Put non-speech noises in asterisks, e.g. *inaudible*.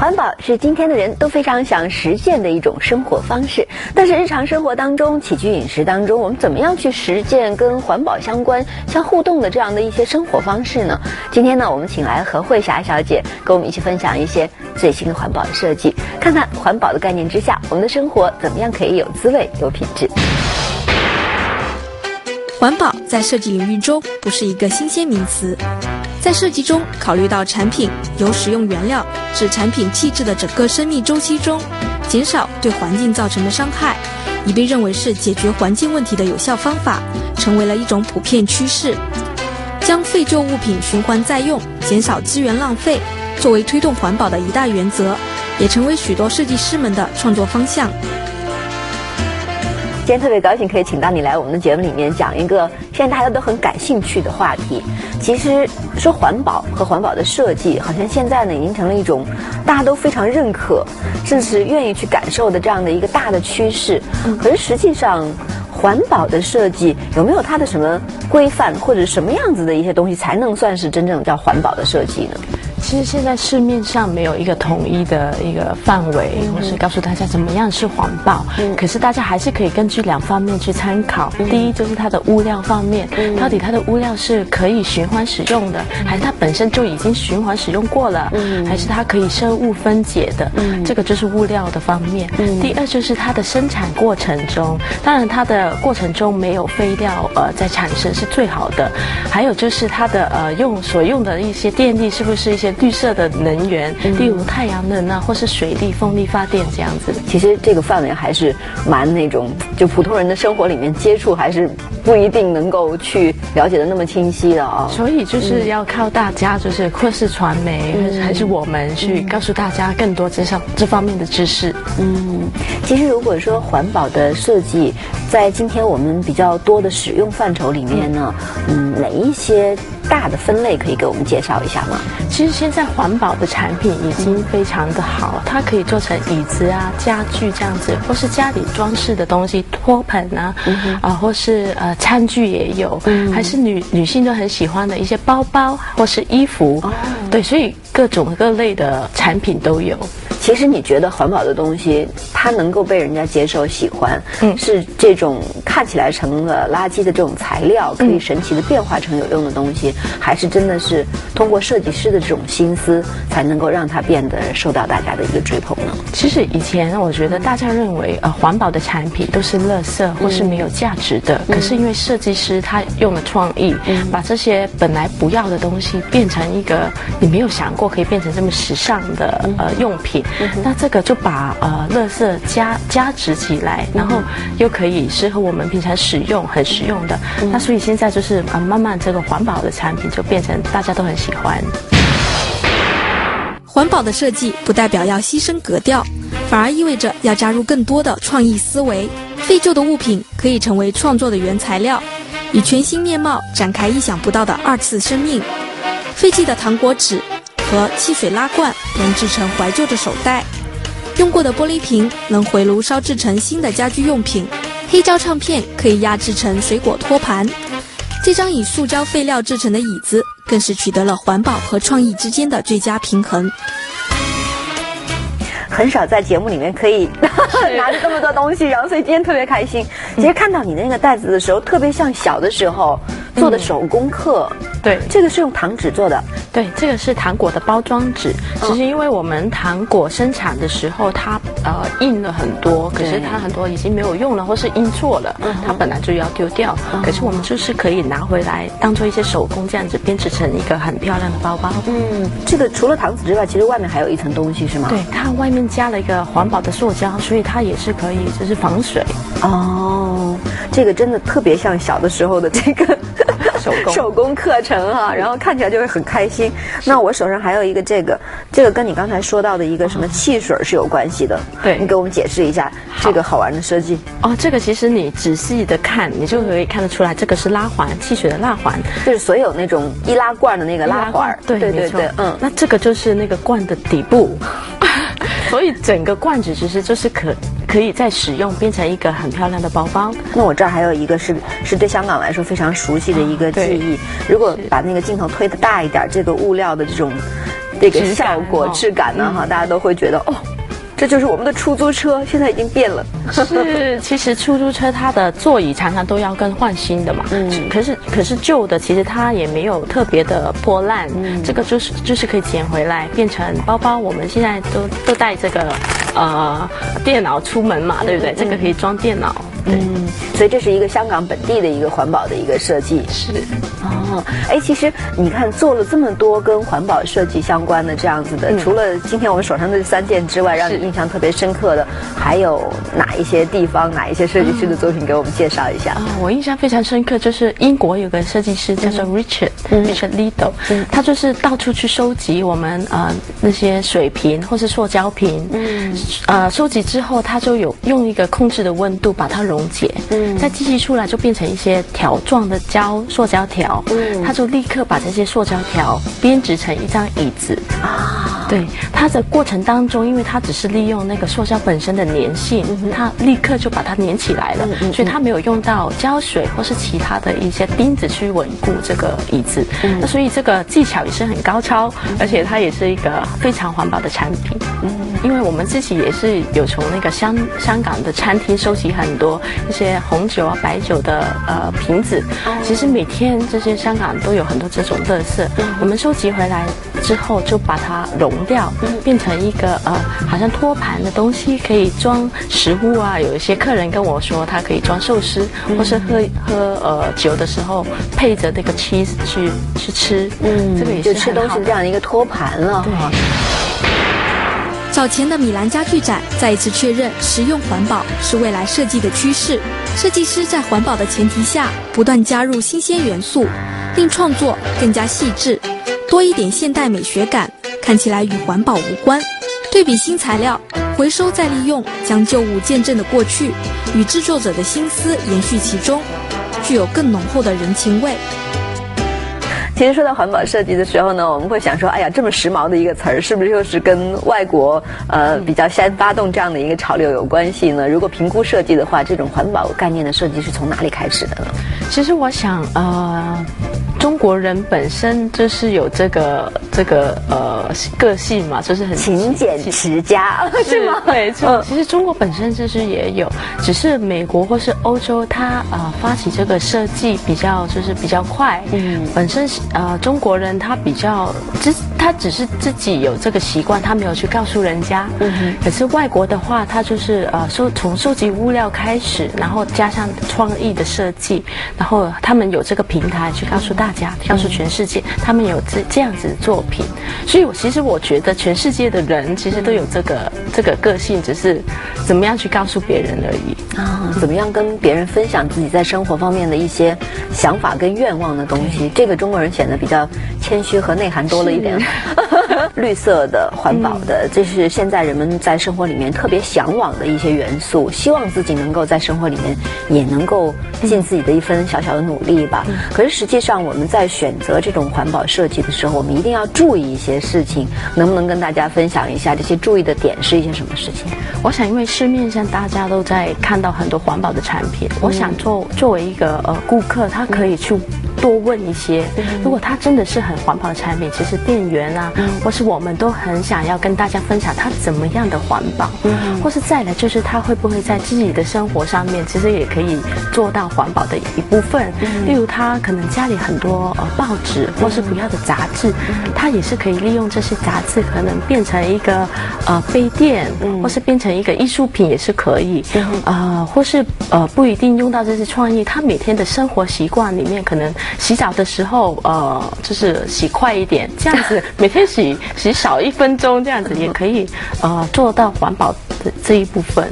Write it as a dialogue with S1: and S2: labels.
S1: 环保是今天的人都非常想实践的一种生活方式，但是日常生活当中、起居饮食当中，我们怎么样去实践跟环保相关、相互动的这样的一些生活方式呢？今天呢，我们请来何慧霞小姐跟我们一起分享一些最新的环保设计，看看环保的概念之下，我们的生活怎么样可以有滋味、有品质。
S2: 环保在设计领域中不是一个新鲜名词，在设计中考虑到产品由使用原料至产品气质的整个生命周期中，减少对环境造成的伤害，已被认为是解决环境问题的有效方法，成为了一种普遍趋势。将废旧物品循环再用，减少资源浪费，作为推动环保的一大原则，也成为许多设计师们的创作方向。
S1: 今天特别高兴可以请到你来我们的节目里面讲一个现在大家都很感兴趣的话题。其实说环保和环保的设计，好像现在呢已经成了一种大家都非常认可，甚至是愿意去感受的这样的一个大的趋势。可是实际上，环保的设计有没有它的什么规范，或者什么样子的一些东西才能算是真正叫环保的设计呢？
S3: 其实现在市面上没有一个统一的一个范围，或是告诉大家怎么样是环保。可是大家还是可以根据两方面去参考。第一就是它的物料方面，到底它的物料是可以循环使用的，还是它本身就已经循环使用过了，还是它可以生物分解的？这个就是物料的方面。第二就是它的生产过程中，当然它的过程中没有废料呃在产生是最好的。还有就是它的呃用所用的一些电力是不是一些。绿色的能源，例如太阳能啊，或是水力、风力发电这样子。
S1: 其实这个范围还是蛮那种，就普通人的生活里面接触，还是不一定能够去了解的那么清晰的啊。
S3: 所以就是要靠大家，就是或是传媒，还是我们去告诉大家更多这上这方面的知识。
S1: 嗯，其实如果说环保的设计，在今天我们比较多的使用范畴里面呢，嗯，哪一些？大的分类可以给我们介绍一下吗？
S3: 其实现在环保的产品已经非常的好，它可以做成椅子啊、家具这样子，或是家里装饰的东西，托盆啊，啊，或是呃餐具也有，还是女女性都很喜欢的一些包包或是衣服，对，所以各种各类的产品都有。
S1: 其实你觉得环保的东西，它能够被人家接受、喜欢，嗯，是这种看起来成了垃圾的这种材料，可以神奇的变化成有用的东西，还是真的是通过设计师的这种心思，才能够让它变得受到大家的一个追捧呢？
S3: 其实以前我觉得大家认为，呃，环保的产品都是垃圾或是没有价值的，可是因为设计师他用了创意，把这些本来不要的东西变成一个你没有想过可以变成这么时尚的呃用品。那这个就把呃，乐色加加值起来，然后又可以适合我们平常使用，很实用的。那所以现在就是啊，慢慢这个环保的产品就变成大家都很喜欢。
S2: 环保的设计不代表要牺牲格调，反而意味着要加入更多的创意思维。废旧的物品可以成为创作的原材料，以全新面貌展开意想不到的二次生命。废弃的糖果纸。和汽水拉罐能制成怀旧的手袋，用过的玻璃瓶能回炉烧制成新的家居用品，黑胶唱片可以压制成水果托盘。这张以塑胶废料制成的椅子，更是取得了环保和创意之间的最佳平衡。
S1: 很少在节目里面可以 *laughs* 拿着这么多东西，然后所以今天特别开心。其实看到你那个袋子的时候，特别像小的时候做的手工课。
S3: 对，
S1: 这个是用糖纸做的。
S3: 对，这个是糖果的包装纸。其实因为我们糖果生产的时候，它呃印了很多，可是它很多已经没有用了，或是印错了，它本来就要丢掉。可是我们就是可以拿回来当做一些手工这样子编织成一个很漂亮的包包。
S1: 嗯，这个除了糖纸之外，其实外面还有一层东西是吗？
S3: 对，它外面加了一个环保的塑胶，所以它也是可以就是防水。
S1: 哦，这个真的特别像小的时候的这个。手工手工课程哈，然后看起来就会很开心。那我手上还有一个这个，这个跟你刚才说到的一个什么汽水是有关系的。
S3: 对，
S1: 你给我们解释一下这个好玩的设计。
S3: 哦，这个其实你仔细的看，你就可以看得出来，这个是拉环，汽水的拉环，
S1: 就是所有那种易拉罐的那个拉环。
S3: 对对对，嗯，那这个就是那个罐的底部。*laughs* 所以整个罐子其实就是可可以再使用，变成一个很漂亮的包包。
S1: 那我这儿还有一个是是对香港来说非常熟悉的一个记忆。如果把那个镜头推的大一点，这个物料的这种这个效果质感呢，哈，大家都会觉得哦。这就是我们的出租车，现在已经变了。
S3: 是，*laughs* 其实出租车它的座椅常常都要更换新的嘛。嗯。可是可是旧的其实它也没有特别的破烂。嗯。这个就是就是可以捡回来变成包包。我们现在都都带这个呃电脑出门嘛，对不对？这个可以装电脑。
S1: 对，所以这是一个香港本地的一个环保的一个设计。
S3: 是，
S1: 哦，哎，其实你看做了这么多跟环保设计相关的这样子的，除了今天我们手上的这三件之外，让你印象特别深刻的，还有哪一些地方、哪一些设计师的作品给我们介绍一下？啊，
S3: 我印象非常深刻，就是英国有个设计师叫做 Richard，Richard Lido，他就是到处去收集我们呃那些水瓶或是塑胶瓶，嗯，呃，收集之后他就有用一个控制的温度把它。溶解，嗯，再机器出来就变成一些条状的胶塑胶条，嗯，他就立刻把这些塑胶条编织成一张椅子。啊。对，它的过程当中，因为它只是利用那个塑胶本身的粘性，它立刻就把它粘起来了，所以它没有用到胶水或是其他的一些钉子去稳固这个椅子。那所以这个技巧也是很高超，而且它也是一个非常环保的产品。嗯，因为我们自己也是有从那个香香港的餐厅收集很多。一些红酒啊、白酒的呃瓶子，其实每天这些香港都有很多这种乐色，我们收集回来之后就把它融掉，变成一个呃好像托盘的东西，可以装食物啊。有一些客人跟我说，它可以装寿司，或是喝喝呃酒的时候配着那个 cheese 去去吃，嗯，这个也是
S1: 吃东西这样的一个托盘了。
S3: 对。
S2: 早前的米兰家具展再一次确认，实用环保是未来设计的趋势。设计师在环保的前提下，不断加入新鲜元素，令创作更加细致，多一点现代美学感，看起来与环保无关。对比新材料，回收再利用，将旧物见证的过去与制作者的心思延续其中，具有更浓厚的人情味。
S1: 其实说到环保设计的时候呢，我们会想说，哎呀，这么时髦的一个词儿，是不是又是跟外国呃比较先发动这样的一个潮流有关系呢？如果评估设计的话，这种环保概念的设计是从哪里开始的呢？
S3: 其实我想，呃。中国人本身就是有这个这个呃个性嘛，就是很
S1: 勤俭持家，*laughs* 是吗？
S3: 没错。其实中国本身就是也有，只是美国或是欧洲，它呃发起这个设计比较就是比较快。嗯。本身呃中国人他比较只他只是自己有这个习惯，他没有去告诉人家。嗯哼。可是外国的话，他就是呃收从收集物料开始，然后加上创意的设计，然后他们有这个平台去告诉大。家告诉全世界，他们有这这样子的作品，所以我其实我觉得全世界的人其实都有这个这个个性，只是怎么样去告诉别人而已
S1: 啊，怎么样跟别人分享自己在生活方面的一些想法跟愿望的东西。这个中国人显得比较谦虚和内涵多了一点。*laughs* 绿色的、环保的，这是现在人们在生活里面特别向往的一些元素。希望自己能够在生活里面也能够尽自己的一份小小的努力吧。可是实际上，我们在选择这种环保设计的时候，我们一定要注意一些事情。能不能跟大家分享一下这些注意的点是一些什么事情？
S3: 我想，因为市面上大家都在看到很多环保的产品，我想作作为一个呃顾客，他可以去。多问一些，如果它真的是很环保的产品，其实店员啊，或是我们都很想要跟大家分享它怎么样的环保，或是再来就是它会不会在自己的生活上面，其实也可以做到环保的一部分。例如他可能家里很多呃报纸或是不要的杂志，他也是可以利用这些杂志，可能变成一个呃杯垫，或是变成一个艺术品也是可以。呃，或是呃不一定用到这些创意，他每天的生活习惯里面可能。洗澡的时候，呃，就是洗快一点，这样子每天洗洗少一分钟，这样子也可以，呃，做到环保的这一部分。